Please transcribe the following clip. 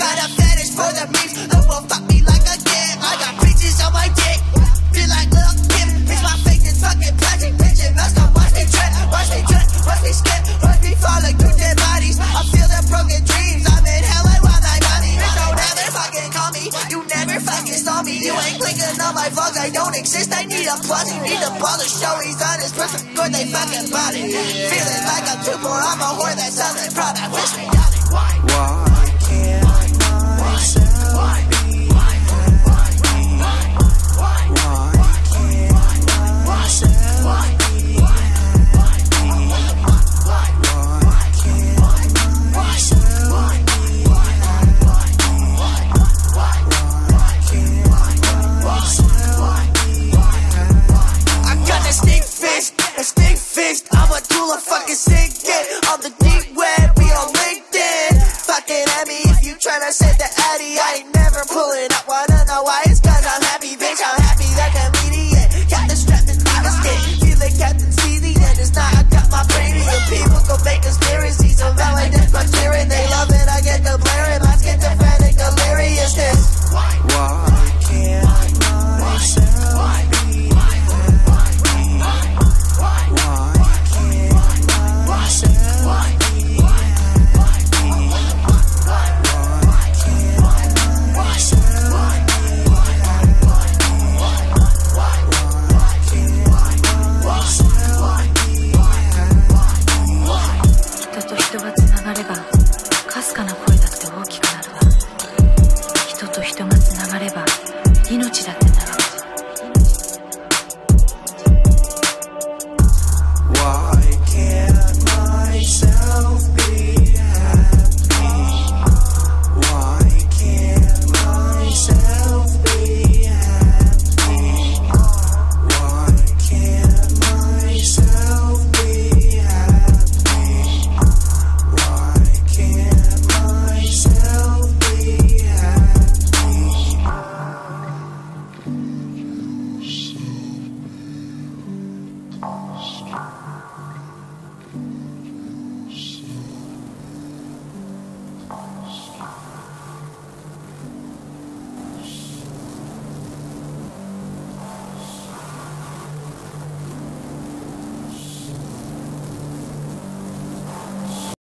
Got a fetish for the memes, the wolf fuck me like a kid, I got bitches on my dick, feel like Lil Kim, bitch my face is fucking plastic, bitch it must have watch me trip, watch me trip, watch me skip, watch me falling through dead bodies, I feel the broken dreams, I'm in hell, I want my money, bitch don't ever fucking call me, you never fucking saw me, you ain't clicking on my vlogs, I don't exist, I need a plus, you need a ball to show he's on his person, good they fucking it, feeling like I'm too poor, I'm a whore that sells it, proud, wish me Of fucking sick kid. On the deep web, we on LinkedIn. Fucking at me if you tryna set the addy. I ain't never pulling up, wanna know why? It's strong.